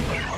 Yeah.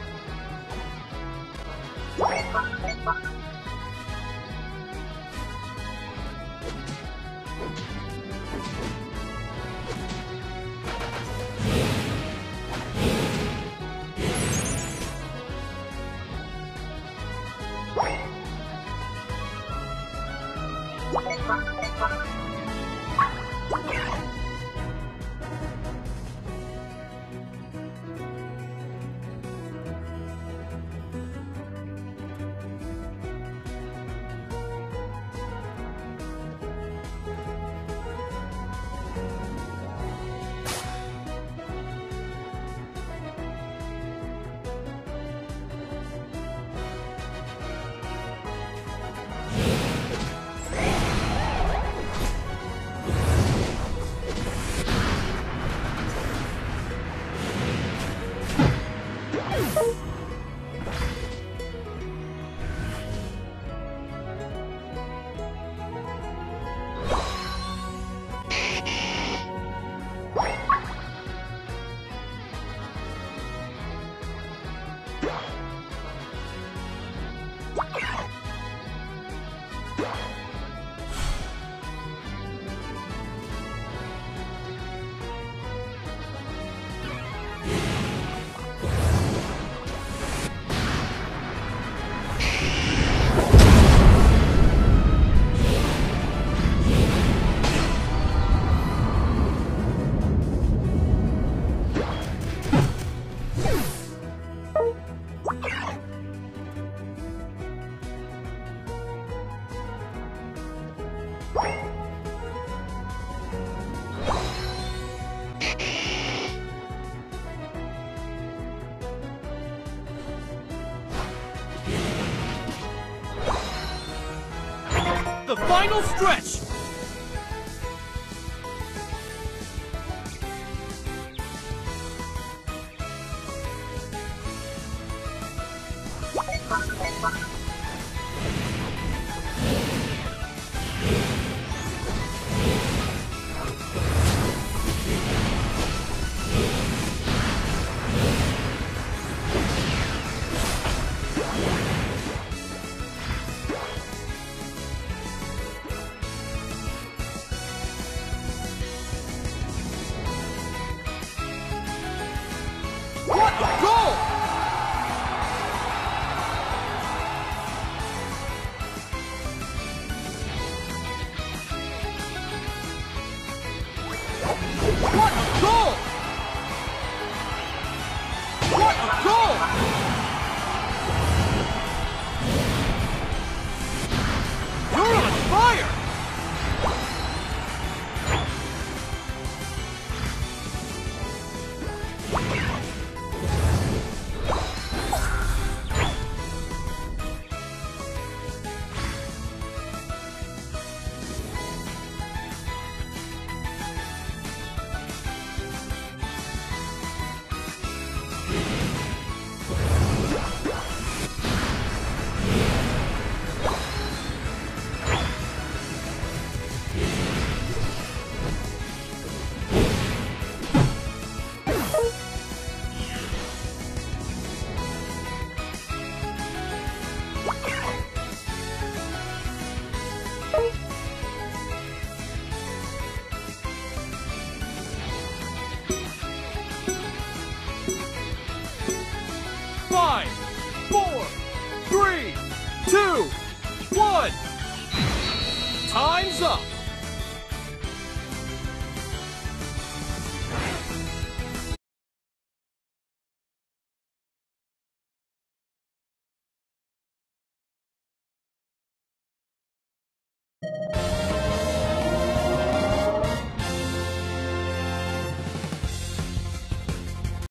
final stretch! What a!